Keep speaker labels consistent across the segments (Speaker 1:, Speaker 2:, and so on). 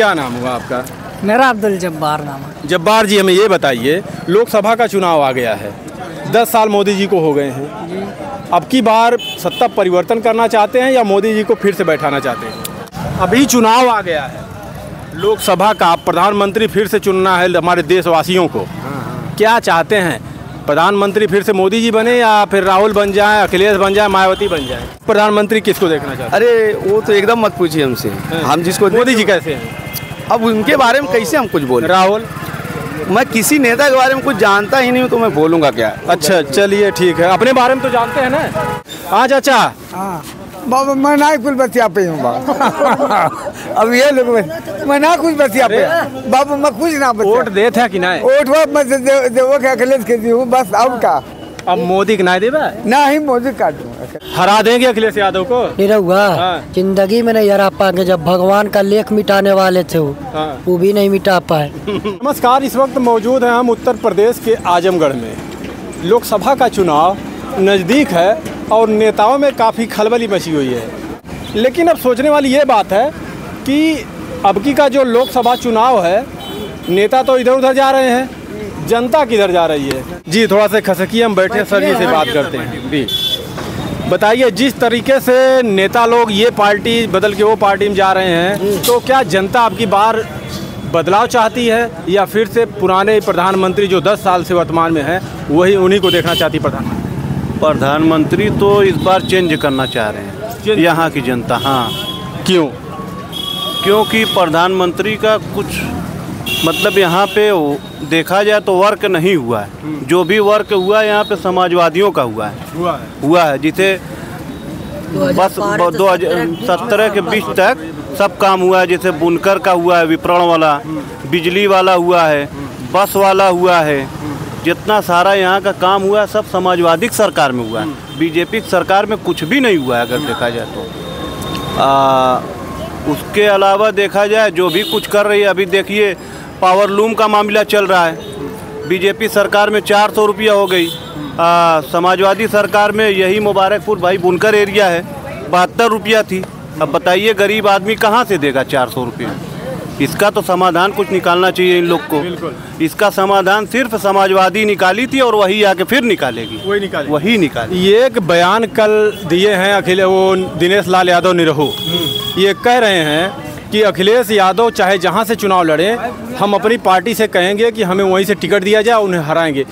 Speaker 1: क्या नाम हुआ आपका?
Speaker 2: मेरा अब्दुल जब्बार नाम है।
Speaker 1: जब्बार जी हमें ये बताइए लोकसभा का चुनाव आ गया है। दस साल मोदी जी को हो गए हैं। अब की बार सत्ता परिवर्तन करना चाहते हैं या मोदी जी को फिर से बैठाना चाहते हैं? अभी चुनाव आ गया है। लोकसभा का प्रधानमंत्री फिर से चुनना है हमारे देशवासियों को। क्या चाहते हैं? प्रधानमंत्री फिर से मोदी जी बने या फिर राहुल बन जाए अखिलेश बन जाए मायावती बन जाए? प्रधानमंत्री किसको देखना चाहते
Speaker 3: अरे वो तो एकदम मत पूछिए हमसे। हम जिसको
Speaker 1: मोदी जी कैसे हैं?
Speaker 3: अब उनके बारे में कैसे हम कुछ बोले?
Speaker 1: राहुल?
Speaker 3: मैं किसी नेता के बारे में कुछ जानता ही नहीं हूँ तो मैं बोलूँगा क्या?
Speaker 1: अच्छा चलिए ठीक है। अपने बारे में तो जानते हैं ना? हाँ चाचा
Speaker 4: हाँ। बाबा मैं ना कुछ बतिया पे हूँ बाबा। अब ये लोग मैं ना कुछ बतिया पे बाबा मैं कुछ ना
Speaker 1: वोट दे थे कि नहीं
Speaker 4: वोट मैं दे- दे- देवो के अखिलेश के दी हूँ बस अब का।
Speaker 1: अब मोदी के नहीं देवे
Speaker 4: ना ही मोदी काटूँ
Speaker 1: हरा देंगे अखिलेश यादव को।
Speaker 2: निरहुआ
Speaker 1: हाँ।
Speaker 2: ज़िंदगी में नहीं हरा पाएँगे जब भगवान का लेख मिटाने वाले थे वो
Speaker 1: हाँ।
Speaker 2: वो भी नहीं मिटा पाए।
Speaker 1: नमस्कार इस वक्त मौजूद हैं हम उत्तर प्रदेश के आजमगढ़ में। लोकसभा का चुनाव नज़दीक है और नेताओं में काफ़ी खलबली मची हुई है। लेकिन अब सोचने वाली ये बात है कि अब की का जो लोकसभा चुनाव है नेता तो इधर उधर जा रहे हैं जनता किधर जा रही है? जी थोड़ा सा खसकिए हम बैठे सर जी से बात करते हैं। जी। बताइए जिस तरीके से नेता लोग ये पार्टी बदल के वो पार्टी में जा रहे हैं तो क्या जनता आपकी बार बदलाव चाहती है या फिर से पुराने प्रधानमंत्री जो 10 साल से वर्तमान में हैं वही उन्हीं को देखना चाहती प्रधानमंत्री?
Speaker 5: प्रधानमंत्री तो इस बार चेंज करना चाह रहे हैं। यहाँ की जनता हाँ।
Speaker 1: क्यों?
Speaker 5: क्योंकि प्रधानमंत्री का कुछ मतलब यहाँ पे देखा जाए तो वर्क नहीं हुआ है। जो भी वर्क हुआ है यहाँ पे समाजवादियों का हुआ है।
Speaker 1: हुआ है।
Speaker 5: हुआ है जिसे बस दो हज़ार सत्रह के बीच तक सब काम हुआ है जैसे बुनकर का हुआ है विपणन वाला बिजली वाला हुआ है बस वाला हुआ है। जितना सारा यहाँ का काम हुआ है सब समाजवादी सरकार में हुआ है। बीजेपी सरकार में कुछ भी नहीं हुआ है अगर देखा जाए तो। आ, उसके अलावा देखा जाए जो भी कुछ कर रही है अभी देखिए पावर लूम का मामला चल रहा है। बीजेपी सरकार में चार सौ रुपया हो गई। आ, समाजवादी सरकार में यही मुबारकपुर भाई बुनकर एरिया है बहत्तर रुपया थी। अब बताइए गरीब आदमी कहाँ से देगा चार सौ रुपया? इसका तो समाधान कुछ निकालना चाहिए इन लोग को। इसका समाधान सिर्फ़ समाजवादी निकाली थी और वही आके फिर निकालेगी।
Speaker 1: वही निकाले
Speaker 5: वही निकाले
Speaker 1: ये एक बयान कल दिए हैं अखिले वो दिनेश लाल यादव निरहू। ये कह रहे हैं कि अखिलेश यादव चाहे जहाँ से चुनाव लड़े हम अपनी पार्टी से कहेंगे कि हमें वहीं से टिकट दिया जाए उन्हें हराएँगे।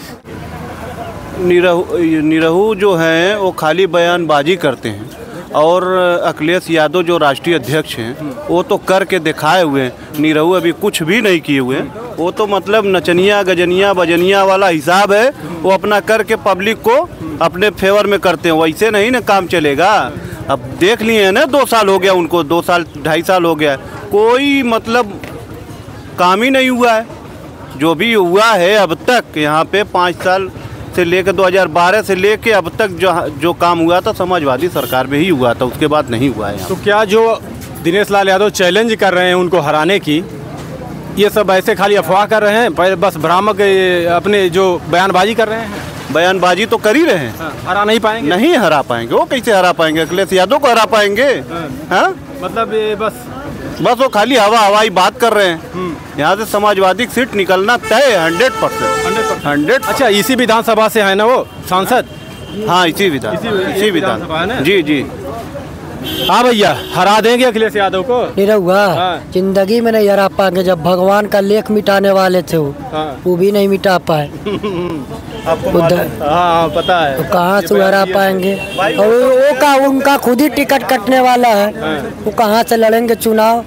Speaker 5: निरहू निरहू जो हैं वो खाली बयानबाजी करते हैं। और अखिलेश यादव जो राष्ट्रीय अध्यक्ष हैं, वो तो करके दिखाए हुए हैं। निरहू अभी कुछ भी नहीं किए हुए वो तो मतलब नचनिया, गजनिया, बजनिया वाला हिसाब है। वो अपना करके पब्लिक को अपने फेवर में करते हैं। वैसे नहीं ना काम चलेगा। अब देख लिए हैं ना, दो साल हो गया उनको, दो साल, ढाई साल हो गया। कोई मतलब काम ही नहीं हुआ है। जो भी हुआ है अब तक, यहाँ पे पाँच साल से लेकर 2012 से लेके अब तक जो जो काम हुआ था समाजवादी सरकार में ही हुआ था उसके बाद नहीं हुआ है
Speaker 1: तो क्या जो दिनेश लाल यादव चैलेंज कर रहे हैं उनको हराने की ये सब ऐसे खाली अफवाह कर रहे हैं? बस भ्रामक अपने जो बयानबाजी कर रहे हैं?
Speaker 5: बयानबाजी तो कर ही रहे हैं।
Speaker 1: हाँ, हरा नहीं पाएँगे?
Speaker 5: नहीं हरा पाएँगे। वो कैसे हरा पाएँगे? अखिलेश यादव को हरा पाएँगे? हाँ।
Speaker 1: मतलब ये बस
Speaker 5: बस वो खाली हवा हवाई बात कर रहे हैं। यहाँ से समाजवादी सीट निकलना तय है हंड्रेड परसेंट हंड्रेड
Speaker 1: अच्छा इसी विधानसभा से है ना वो सांसद?
Speaker 5: हाँ। इसी विधान
Speaker 1: इसी-
Speaker 5: विधान जी जी।
Speaker 1: हाँ भैया हरा देंगे अखिलेश यादव को?
Speaker 2: निरहुआ
Speaker 1: हाँ।
Speaker 2: ज़िंदगी में नहीं हरा पाएँगे जब भगवान का लेख मिटाने वाले थे वो
Speaker 1: हाँ।
Speaker 2: वो भी नहीं मिटा पाए।
Speaker 1: आपको हाँ हाँ, पता है।
Speaker 2: तो कहाँ से हरा पाएँगे? और वो वो का उनका खुद ही टिकट कटने वाला है। वो कहाँ से लड़ेंगे चुनाव?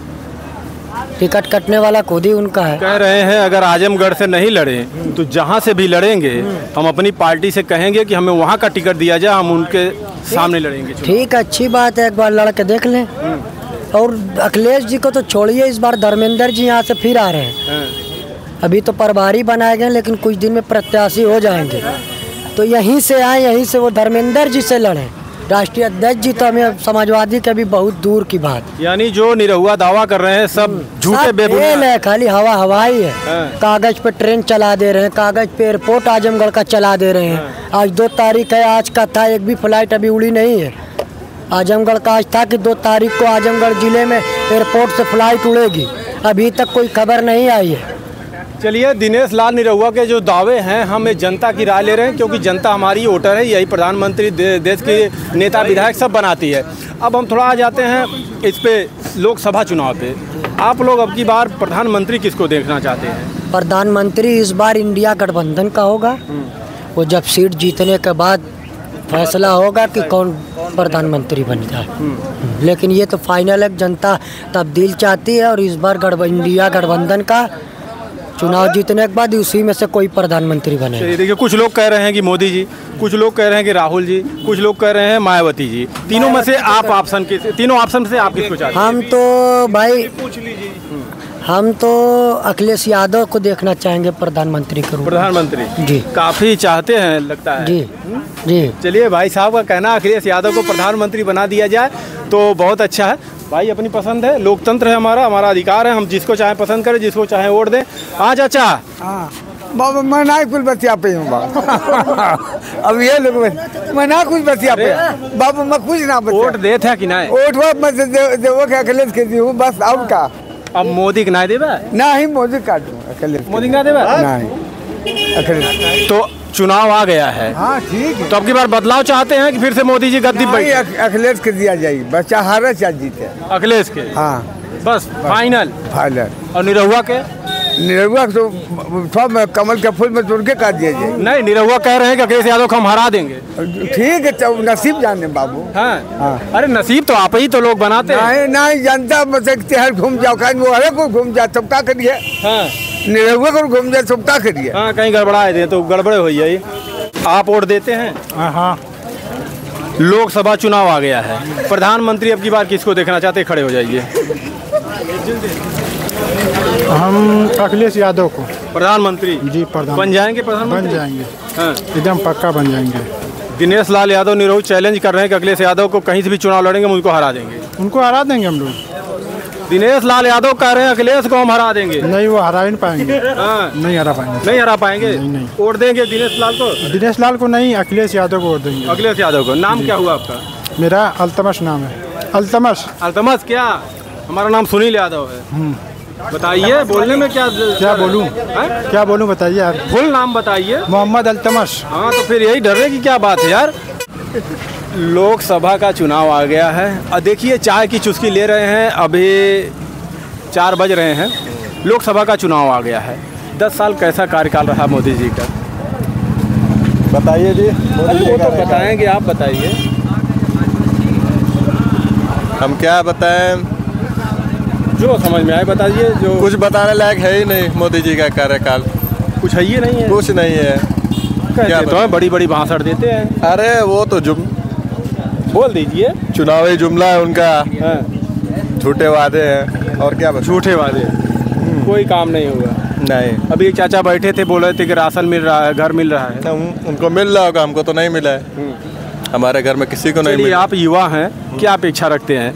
Speaker 2: टिकट कटने वाला खुद ही उनका है।
Speaker 1: कह रहे हैं अगर आजमगढ़ से नहीं लड़े तो जहाँ से भी लड़ेंगे हम अपनी पार्टी से कहेंगे कि हमें वहाँ का टिकट दिया जाए हम उनके सामने लड़ेंगे।
Speaker 2: ठीक है अच्छी बात है एक बार लड़के देख लें। और अखिलेश जी को तो छोड़िए इस बार धर्मेंद्र जी यहाँ से फिर आ रहे हैं। अभी तो प्रभारी बनाए गए लेकिन कुछ दिन में प्रत्याशी हो जाएँगे। तो यहीं से आए यहीं से वो धर्मेंद्र जी से लड़े। राष्ट्रीय अध्यक्ष जी तो हमें समाजवादी के भी बहुत दूर की बात।
Speaker 1: यानी जो निरहुआ दावा कर रहे हैं सब झूठे
Speaker 2: सब
Speaker 1: बेबुनियाद।
Speaker 2: है खाली हवा हवाई है।
Speaker 1: हाँ।
Speaker 2: कागज़ पे ट्रेन चला दे रहे हैं कागज़ पे एयरपोर्ट आजमगढ़ का चला दे रहे हैं। आज दो तारीख है आज का था एक भी फ़्लाइट अभी उड़ी नहीं है। आजमगढ़ का आज था कि दो तारीख को आजमगढ़ ज़िले में एयरपोर्ट से फ़्लाइट उड़ेगी। अभी तक कोई खबर नहीं आई है।
Speaker 1: चलिए दिनेश लाल निरहुआ के जो दावे हैं हम जनता की राय ले रहे हैं क्योंकि जनता हमारी वोटर है यही प्रधानमंत्री दे, देश के नेता विधायक सब बनाती है। अब हम थोड़ा आ जाते हैं इस पे लोकसभा चुनाव पे। आप लोग अब की बार प्रधानमंत्री किसको देखना चाहते हैं?
Speaker 2: प्रधानमंत्री इस बार इंडिया गठबंधन का होगा। वो जब सीट जीतने के बाद फैसला होगा कि कौन प्रधानमंत्री बन जाए लेकिन ये तो फाइनल है जनता तब्दील चाहती है और इस बार गठब इंडिया गठबंधन का चुनाव जीतने के बाद उसी में से कोई प्रधानमंत्री बने
Speaker 1: चलिए देखिए कुछ लोग कह रहे हैं कि मोदी जी कुछ लोग कह रहे हैं कि राहुल जी कुछ लोग कह रहे हैं मायावती जी। तीनों में से आप ऑप्शन के तीनों ऑप्शन से आप किसको चाहते
Speaker 2: हम तो भाई पूछ लीजिए। हम तो अखिलेश यादव को देखना चाहेंगे प्रधानमंत्री के रूप
Speaker 1: प्रधानमंत्री?
Speaker 2: जी।
Speaker 1: काफ़ी चाहते हैं लगता है।
Speaker 2: जी। जी।
Speaker 1: चलिए भाई साहब का कहना अखिलेश यादव को प्रधानमंत्री बना दिया जाए तो बहुत अच्छा है। भाई अपनी पसंद है लोकतंत्र है हमारा हमारा अधिकार है हम जिसको चाहे पसंद करें जिसको चाहे वोट दें। हाँ चाचा?
Speaker 4: हाँ। बाबा मैं ना कुछ बतिया पे हूँ अब ये लोग मैं ना कुछ बतिया पे बाबू मैं कुछ ना
Speaker 1: वोट दे थे कि नहीं
Speaker 4: वोट वोट मैं देवो के अखिलेश के दी हूँ बस अब का।
Speaker 1: अब मोदी के नहीं देवे?
Speaker 4: ना ही मोदी काटू अखिलेश
Speaker 1: मोदी के देवे?
Speaker 4: नहीं अखिलेश।
Speaker 1: तो चुनाव आ गया है।
Speaker 4: हाँ ठीक है।
Speaker 1: तो अब की बार बदलाव चाहते हैं कि फिर से मोदी जी गद्दी पर
Speaker 4: अखिलेश के दिया जाएगी बच्चा हारे चाहे जीते।
Speaker 1: अखिलेश के?
Speaker 4: हाँ।
Speaker 1: बस फाइनल
Speaker 4: फाइनल
Speaker 1: और निरहुआ के?
Speaker 4: निरहुआ तो सब कमल के फूल में तोड़ के काट दिया जाए।
Speaker 1: नहीं निरहुआ कह रहे हैं कि अखिलेश यादव को हम हरा देंगे।
Speaker 4: ठीक है तो नसीब जाने बाबू।
Speaker 1: हाँ।
Speaker 4: हाँ।
Speaker 1: अरे नसीब तो आप ही तो लोग बनाते हैं।
Speaker 4: नहीं नहीं जनता में सकते हर घूम जाओ कहीं वो हरे को घूम जाओ तब क्या करिए।
Speaker 1: हाँ।
Speaker 4: निरहुआ को घूम जाए क्या करिए
Speaker 1: हाँ कहीं गड़बड़ाए थे तो गड़बड़े हुई है आप वोट देते हैं?
Speaker 6: हाँ
Speaker 1: लोकसभा चुनाव आ गया है। प्रधानमंत्री अब की बार किसको देखना चाहते खड़े हो जाइए।
Speaker 6: हम अखिलेश यादव को।
Speaker 1: प्रधानमंत्री?
Speaker 6: जी प्रधान
Speaker 1: बन जाएँगे प्रधानमंत्री?
Speaker 6: बन जाएँगे।
Speaker 1: हाँ।
Speaker 6: एकदम पक्का बन जाएँगे।
Speaker 1: दिनेश लाल यादव निरहु चैलेंज कर रहे हैं कि अखिलेश यादव को कहीं से भी चुनाव लड़ेंगे हम उनको हरा देंगे।
Speaker 6: उनको हरा देंगे हम लोग।
Speaker 1: दिनेश लाल यादव कह रहे हैं अखिलेश को हम हरा देंगे।
Speaker 6: नहीं वो हरा ही नहीं पाएँगे।
Speaker 1: हाँ।
Speaker 6: नहीं हरा पाएँगे।
Speaker 1: नहीं हरा पाएँगे?
Speaker 6: नहीं, नहीं।
Speaker 1: वोट देंगे दिनेश लाल को?
Speaker 6: दिनेश लाल को नहीं अखिलेश यादव को वोट देंगे।
Speaker 1: अखिलेश यादव को। नाम क्या हुआ आपका?
Speaker 6: मेरा अल्तमश नाम है। अल्तमश।
Speaker 1: अल्तमस क्या? हमारा नाम सुनील यादव है। बताइए बोलने में क्या
Speaker 6: क्या बोलूँ?
Speaker 1: हैं?
Speaker 6: क्या बोलूँ बताइए यार।
Speaker 1: फुल नाम बताइए।
Speaker 6: मोहम्मद अल्तमश।
Speaker 1: हाँ तो फिर यही डरने की क्या बात है यार? लोकसभा का चुनाव आ गया है। और देखिए चाय की चुस्की ले रहे हैं। अभी चार बज रहे हैं। लोकसभा का चुनाव आ गया है। दस साल कैसा कार्यकाल रहा मोदी जी का?
Speaker 7: बताइए जी।
Speaker 1: अरे वो तो बताएँगे आप बताइए।
Speaker 7: हम क्या बताएँ?
Speaker 1: जो समझ में आए बताइए जो
Speaker 7: कुछ बताने लायक है ही नहीं मोदी जी का कार्यकाल।
Speaker 1: कुछ है ही नहीं है।
Speaker 7: कुछ नहीं है। क्या
Speaker 1: तो बड़ी बड़ी भाषण देते हैं।
Speaker 7: अरे वो तो जुम
Speaker 1: बोल दीजिए।
Speaker 7: चुनावी जुमला है उनका।
Speaker 1: हाँ,
Speaker 7: झूठे वादे हैं। और क्या बता
Speaker 1: झूठे वादे। कोई काम नहीं हुआ।
Speaker 7: नहीं।
Speaker 1: अभी एक चाचा बैठे थे बोल रहे थे कि राशन मिल रहा है घर मिल रहा है।
Speaker 7: तो उनको मिल रहा होगा हमको तो नहीं मिला है। हमारे घर में किसी को नहीं मिला।
Speaker 1: आप युवा हैं क्या अपेक्षा रखते हैं?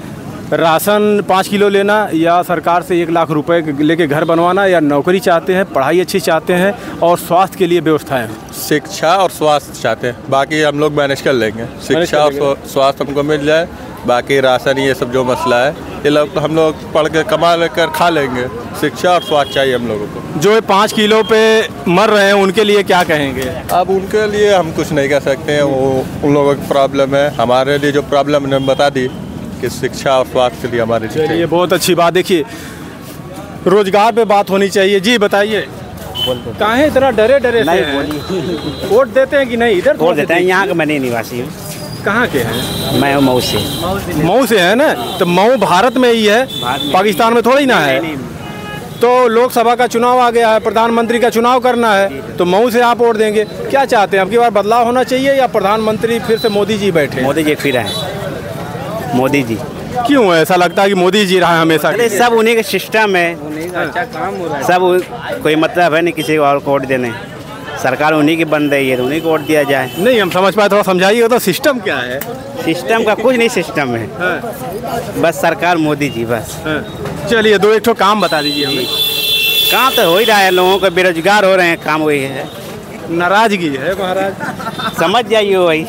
Speaker 1: राशन पाँच किलो लेना या सरकार से एक लाख रुपए लेके घर बनवाना या नौकरी चाहते हैं पढ़ाई अच्छी चाहते हैं और स्वास्थ्य के लिए व्यवस्थाएँ।
Speaker 7: शिक्षा और स्वास्थ्य चाहते हैं। बाकी हम लोग मैनेज कर लेंगे। शिक्षा और स्वास्थ्य हमको मिल जाए बाकी राशन ये सब जो मसला है ये लोग हम लोग पढ़ के कमा लेकर खा लेंगे। शिक्षा और स्वास्थ्य चाहिए हम लोगों को।
Speaker 1: जो ये पाँच किलो पे मर रहे हैं उनके लिए क्या कहेंगे?
Speaker 7: अब उनके लिए हम कुछ नहीं कर सकते हैं। वो उन लोगों की प्रॉब्लम है। हमारे लिए जो प्रॉब्लम उन्होंने बता दी। कि शिक्षा और स्वास्थ्य के लिए हमारे
Speaker 1: चलिए बहुत अच्छी बात। देखिए रोज़गार पे बात होनी चाहिए। जी बताइए। काहे इतना डरे डरे से हैं? वोट देते हैं कि नहीं? इधर
Speaker 8: वोट देते हैं? यहाँ का मैं नहीं निवासी हूँ।
Speaker 1: कहाँ के हैं?
Speaker 8: मैं हूँ मऊ से।
Speaker 1: मऊ से है ना? तो मऊ भारत में ही है। पाकिस्तान में थोड़ी ना है। तो लोकसभा का चुनाव आ गया है प्रधानमंत्री का चुनाव करना है तो मऊ से आप वोट देंगे। क्या चाहते हैं? अब की बार बदलाव होना चाहिए या प्रधानमंत्री फिर से मोदी जी बैठे
Speaker 8: मोदी जी फिर हैं मोदी जी।
Speaker 1: क्यों ऐसा लगता है कि मोदी जी रहा हमेशा
Speaker 8: अरे सब उन्हीं के सिस्टम है। अच्छा काम हो रहा है। सब कोई मतलब है नहीं किसी को और वोट देने। सरकार उन्हीं की बन रही है तो उन्हीं को वोट दिया जाए।
Speaker 1: नहीं हम समझ पाए थोड़ा समझाइए तो सिस्टम क्या है?
Speaker 8: सिस्टम का कुछ नहीं सिस्टम है।
Speaker 1: हाँ,
Speaker 8: बस सरकार मोदी जी बस।
Speaker 1: हाँ। चलिए दो एक ठो काम बता दीजिए हमें।
Speaker 8: काम तो हो ही रहा है लोगों को बेरोजगार हो रहे हैं काम वही है।
Speaker 1: नाराज़गी है महाराज।
Speaker 8: समझ जाइए वही।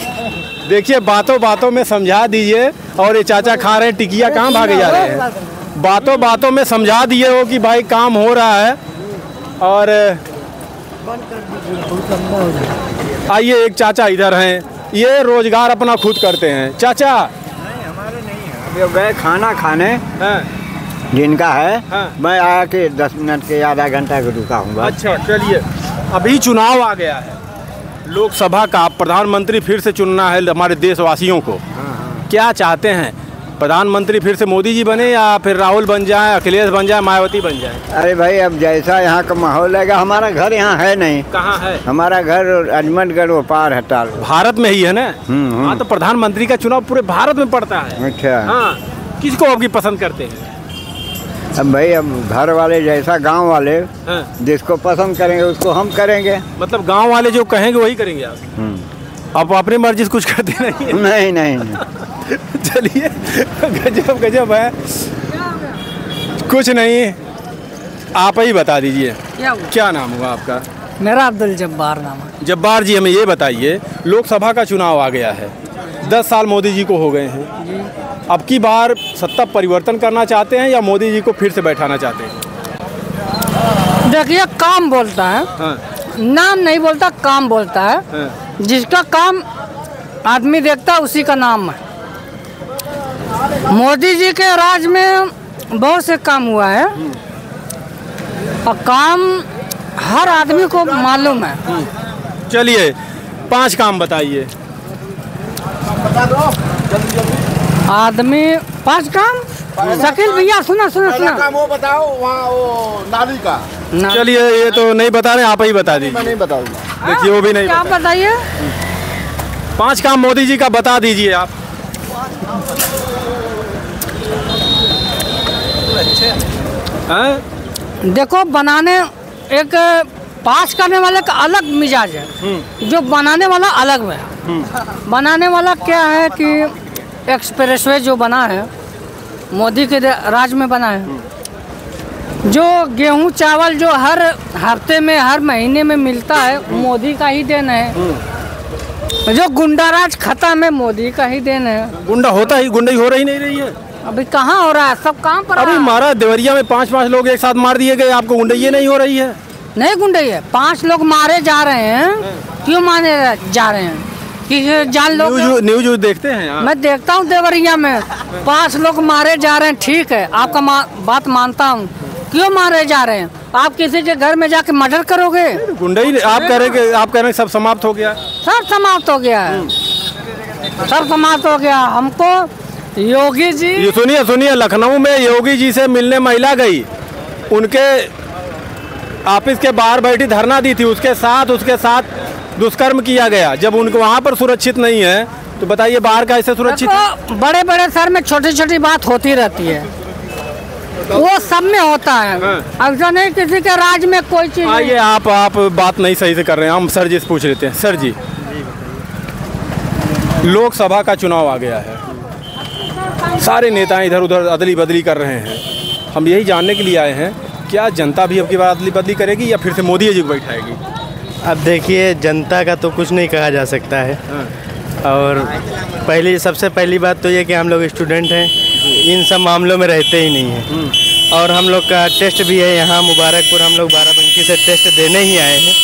Speaker 1: देखिए बातों बातों में समझा दीजिए और ये चाचा खा रहे हैं टिकिया कहाँ भागे जा रहे हैं? बातों बातों में समझा दिए हो कि भाई काम हो रहा है और आइए एक चाचा इधर हैं। ये रोज़गार अपना खुद करते हैं। चाचा।
Speaker 9: नहीं हमारे नहीं अभी गए खाना खाने।
Speaker 1: हाँ,
Speaker 9: जिनका है
Speaker 1: हाँ।
Speaker 9: मैं आया कि दस मिनट के आधा घंटा के रुका हूँ
Speaker 1: अच्छा चलिए। अभी चुनाव आ गया है। लोकसभा का प्रधानमंत्री फिर से चुनना है हमारे देशवासियों को। क्या चाहते हैं? प्रधानमंत्री फिर से मोदी जी बने या फिर राहुल बन जाए अखिलेश बन जाए मायावती बन जाए?
Speaker 9: अरे भाई अब जैसा यहाँ का माहौल है हमारा घर यहाँ है नहीं।
Speaker 1: कहाँ है?
Speaker 9: हमारा घर अजमतगढ़ वो पार है टाल
Speaker 1: भारत में ही है ना?
Speaker 9: हम्म, हम्म।
Speaker 1: हाँ तो प्रधानमंत्री का चुनाव पूरे भारत में पड़ता है।
Speaker 9: अच्छा।
Speaker 1: हाँ किसको आपकी पसंद करते हैं?
Speaker 9: अब भाई अब घर वाले जैसा गाँव वाले
Speaker 1: हाँ,
Speaker 9: जिसको पसंद करेंगे उसको हम करेंगे।
Speaker 1: मतलब गाँव वाले जो कहेंगे वही करेंगे आप? आप अपनी मर्ज़ी से कुछ करते नहीं हैं।
Speaker 9: नहीं नहीं नहीं।
Speaker 1: चलिए गजब गजब है। कुछ नहीं आप ही बता दीजिए। क्या नाम हुआ आपका?
Speaker 10: मेरा अब्दुल जब्बार नाम है।
Speaker 1: जब्बार जी हमें ये बताइए लोकसभा का चुनाव आ गया है। दस साल मोदी जी को हो गए हैं। अब की बार सत्ता परिवर्तन करना चाहते हैं या मोदी जी को फिर से बैठाना चाहते हैं?
Speaker 10: देखिए काम बोलता है।
Speaker 1: हाँ,
Speaker 10: नाम नहीं बोलता काम बोलता है।
Speaker 1: हाँ,
Speaker 10: जिसका काम आदमी देखता उसी का नाम है। मोदी जी के राज में बहुत से काम हुआ है। और काम हर आदमी को मालूम है।
Speaker 1: चलिए पाँच काम बताइए।
Speaker 10: आदमी पाँच काम? शकील भैया सुना सुना सुना।
Speaker 11: काम वो बताओ वहाँ वो नाली का।
Speaker 10: ना-
Speaker 1: चलिए ये तो नहीं बता रहे आप ही बता दीजिए मैं
Speaker 11: नहीं बताऊँगा
Speaker 1: देखिए वो भी नहीं
Speaker 10: क्या बताइए?
Speaker 1: पाँच काम मोदी जी का बता दीजिए आप। हैं?
Speaker 10: देखो बनाने एक पास करने वाले का अलग मिजाज है। जो बनाने वाला अलग है। बनाने वाला क्या है कि एक्सप्रेस वे जो बना है मोदी के राज में बना है। जो गेहूँ चावल जो हर हफ़्ते में हर महीने में मिलता है मोदी का ही देन है। जो गुंडा राज खत्म है मोदी का ही देन है।
Speaker 1: गुंडा होता ही गुंडई हो रही नहीं रही है।
Speaker 10: अभी कहाँ हो रहा है? सब काम पर
Speaker 1: अभी
Speaker 10: है?
Speaker 1: मारा देवरिया में पाँच पाँच लोग एक साथ मार दिए गए आपको गुंडई नहीं हो रही है।
Speaker 10: नहीं गुंडई है। पाँच लोग मारे जा रहे हैं। क्यों मारे जा रहे हैं? कि ये जान लो
Speaker 1: न्यूज़ न्यूज़ देखते हैं आप?
Speaker 10: मैं देखता हूँ देवरिया में। पाँच लोग मारे जा रहे हैं ठीक है। आपका मा, बात मानता हूँ। क्यों मारे जा रहे हैं? आप किसी के घर में जाके मर्डर करोगे?
Speaker 1: गुंडई आप कह रहे कि आप कह रहे हैं सब समाप्त हो गया।
Speaker 10: सब समाप्त हो गया है। सब समाप्त हो गया। हमको योगी जी
Speaker 1: ये सुनिए सुनिए। लखनऊ में योगी जी से मिलने महिला गई। उनके ऑफ़िस के बाहर बैठी धरना दी थी। उसके साथ उसके साथ दुष्कर्म किया गया। जब उनको वहाँ पर सुरक्षित नहीं है तो बताइए बाहर का ऐसे सुरक्षित?
Speaker 10: देखो, बड़े बड़े शहर में छोटी छोटी बात होती रहती है। वो सब में होता है।
Speaker 1: हाँ।
Speaker 10: ऐसा नहीं किसी के राज में कोई चीज़
Speaker 1: आइए आप आप बात नहीं सही से कर रहे हैं। हम सर जी से पूछ लेते हैं। सर जी लोकसभा का चुनाव आ गया है। सारे नेता इधर उधर अदली बदली कर रहे हैं। हम यही जानने के लिए आए हैं क्या जनता भी अब की बार अदली बदली करेगी या फिर से मोदी जी को बैठाएगी?
Speaker 12: अब देखिए जनता का तो कुछ नहीं कहा जा सकता है। और पहली सबसे पहली बात तो ये कि हम लोग स्टूडेंट हैं इन सब मामलों में रहते ही नहीं हैं। और हम लोग का टेस्ट भी है यहाँ मुबारकपुर हम लोग बाराबंकी से टेस्ट देने ही आए हैं।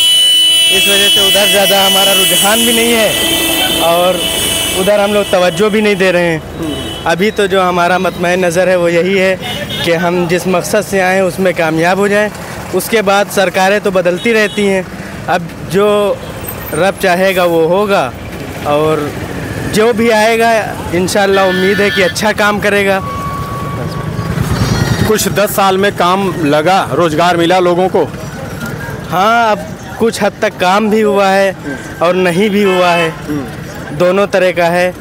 Speaker 12: इस वजह से उधर ज़्यादा हमारा रुझान भी नहीं है और उधर हम लोग तवज्जो भी नहीं दे रहे हैं। अभी तो जो हमारा मतमय नज़र है वो यही है कि हम जिस मकसद से आए हैं उसमें कामयाब हो जाएँ। उसके बाद सरकारें तो बदलती रहती हैं अब जो रब चाहेगा वो होगा और जो भी आएगा इन उम्मीद है कि अच्छा काम करेगा।
Speaker 1: कुछ दस साल में काम लगा रोज़गार मिला लोगों को?
Speaker 12: हाँ अब कुछ हद तक काम भी हुआ है और नहीं भी हुआ है। दोनों तरह का है।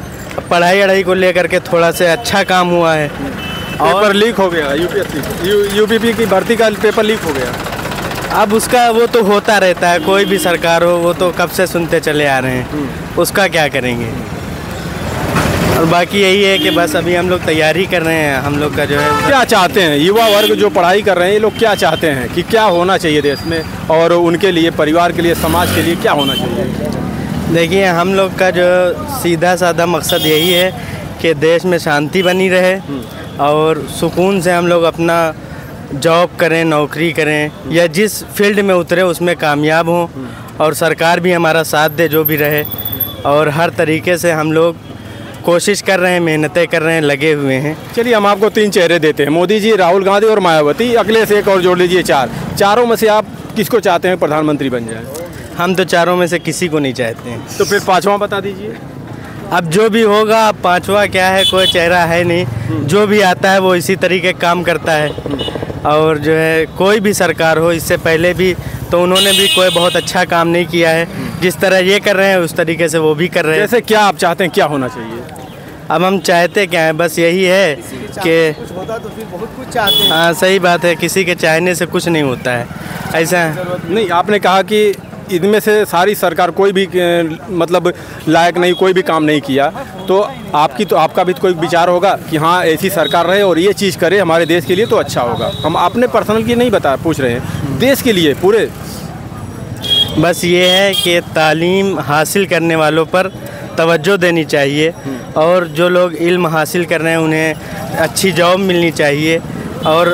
Speaker 12: पढ़ाई अढ़ाई को लेकर के थोड़ा से अच्छा काम हुआ है।
Speaker 1: पेपर लीक हो गया यूपीएससी यू यूपीपी की भर्ती का पेपर लीक हो गया।
Speaker 12: अब उसका वो तो होता रहता है कोई भी सरकार हो वो तो कब से सुनते चले आ रहे हैं। उसका क्या करेंगे? और बाकी यही है कि बस अभी हम लोग तैयारी कर रहे हैं हम लोग का जो है
Speaker 1: क्या चाहते हैं? युवा वर्ग जो पढ़ाई कर रहे हैं ये लोग क्या चाहते हैं कि क्या होना चाहिए देश में? और उनके लिए परिवार के लिए समाज के लिए क्या होना चाहिए?
Speaker 12: देखिए हम लोग का जो सीधा साधा मकसद यही है कि देश में शांति बनी रहे और सुकून से हम लोग अपना जॉब करें नौकरी करें या जिस फ़ील्ड में उतरे उसमें कामयाब हों और सरकार भी हमारा साथ दे जो भी रहे। और हर तरीके से हम लोग कोशिश कर रहे हैं मेहनतें कर रहे हैं लगे हुए हैं।
Speaker 1: चलिए हम आपको तीन चेहरे देते हैं। मोदी जी राहुल गांधी और मायावती। अगले से एक और जोड़ लीजिए चार। चारों में से आप किसको चाहते हैं प्रधानमंत्री बन जाए?
Speaker 12: हम तो चारों में से किसी को नहीं चाहते हैं।
Speaker 1: तो फिर पाँचवा बता दीजिए।
Speaker 12: अब जो भी होगा पांचवा क्या है कोई चेहरा है नहीं। जो भी आता है वो इसी तरीके काम करता है। और जो है कोई भी सरकार हो इससे पहले भी तो उन्होंने भी कोई बहुत अच्छा काम नहीं किया है। जिस तरह ये कर रहे हैं उस तरीके से वो भी कर रहे हैं।
Speaker 1: जैसे क्या आप चाहते हैं क्या होना चाहिए?
Speaker 12: अब हम चाहते क्या हैं? बस यही है कि
Speaker 3: होता तो फिर बहुत कुछ चाहते
Speaker 12: हाँ। सही बात है किसी के चाहने से कुछ नहीं होता है। ऐसा
Speaker 1: नहीं आपने कहा कि इनमें से सारी सरकार कोई भी मतलब लायक नहीं, कोई भी काम नहीं किया। तो आपकी तो आपका भी तो कोई विचार होगा कि हाँ ऐसी सरकार रहे और ये चीज़ करे हमारे देश के लिए तो अच्छा होगा। हम अपने पर्सनल की नहीं बता, पूछ रहे हैं। देश के लिए, पूरे।
Speaker 12: बस ये है कि तालीम हासिल करने वालों पर तवज्जो देनी चाहिए और जो लोग इल्म हासिल कर रहे हैं, उन्हें अच्छी जॉब मिलनी चाहिए। और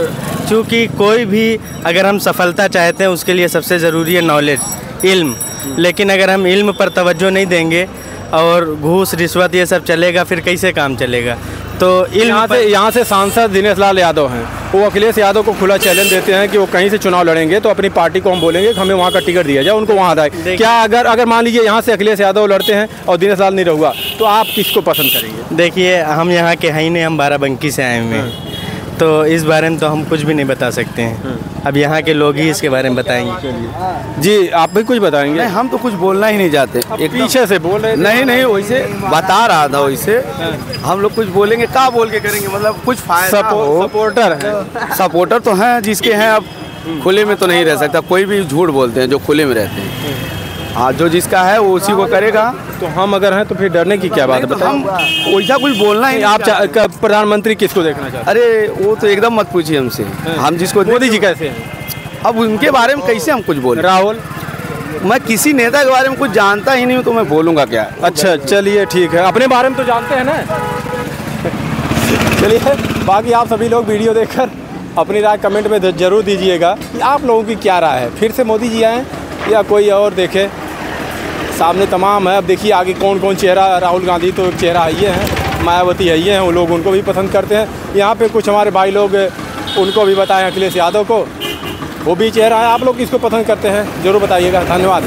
Speaker 12: चूँकि कोई भी अगर हम सफलता चाहते हैं, उसके लिए सबसे ज़रूरी है नॉलेज। इल्म। लेकिन अगर हम इल्म पर तवज्जो नहीं देंगे और घूस रिश्वत ये सब चलेगा फिर कैसे काम चलेगा? तो इल्म
Speaker 1: यहाँ से यहाँ से सांसद दिनेश लाल यादव हैं। वो अखिलेश यादव को खुला चैलेंज देते हैं कि वो कहीं से चुनाव लड़ेंगे तो अपनी पार्टी को हम बोलेंगे कि हमें वहाँ का टिकट दिया जाए उनको वहाँ आए क्या अगर अगर मान लीजिए यहाँ से अखिलेश यादव लड़ते हैं और दिनेश लाल नहीं रहुआ तो आप किसको पसंद करेंगे?
Speaker 12: देखिए हम यहाँ के हैं ही नहीं हम बाराबंकी से आए हुए हैं। तो इस बारे में तो हम कुछ भी नहीं बता सकते हैं। अब यहाँ के लोग ही इसके बारे में बताएँगे।
Speaker 1: जी आप भी कुछ बताएँगे?
Speaker 3: नहीं हम तो कुछ बोलना ही नहीं चाहते। एकदम-
Speaker 1: पीछे से बोल रहे
Speaker 3: नहीं नहीं वैसे बता रहा था वैसे। हम लोग कुछ बोलेंगे क्या बोल के करेंगे? मतलब कुछ फ़ायदा
Speaker 1: सपोर्टर है।
Speaker 3: सपोर्टर तो हैं जिसके हैं अब खुले में तो नहीं रह सकता। कोई भी झूठ बोलते हैं जो खुले में रहते हैं। हाँ जो जिसका है वो उसी को करेगा।
Speaker 1: तो हम अगर हैं तो फिर डरने की क्या बात है
Speaker 3: तो
Speaker 1: बताओ।
Speaker 3: वैसा कुछ बोलना ही
Speaker 1: आप प्रधानमंत्री किसको देखना चाहते
Speaker 3: अरे वो तो एकदम मत पूछिए हमसे। हम जिसको
Speaker 1: मोदी जी कैसे हैं?
Speaker 3: अब उनके बारे में कैसे हम कुछ बोले?
Speaker 1: राहुल?
Speaker 3: मैं किसी नेता के बारे में कुछ जानता ही नहीं हूँ तो मैं बोलूँगा क्या?
Speaker 1: अच्छा चलिए ठीक है। अपने बारे में तो जानते हैं ना? चलिए बाकी आप सभी लोग वीडियो देखकर अपनी राय कमेंट में ज़रूर दीजिएगा कि आप लोगों की क्या राय है। फिर से मोदी जी आए या कोई और देखे। सामने तमाम है। अब देखिए आगे कौन कौन चेहरा राहुल गांधी तो एक चेहरा आइए हैं मायावती आइए हैं। वो लोग उनको भी पसंद करते हैं। यहाँ पे कुछ हमारे भाई लोग उनको भी बताएँ अखिलेश यादव को। वो भी चेहरा है। आप लोग किसको पसंद करते हैं? ज़रूर बताइएगा। धन्यवाद।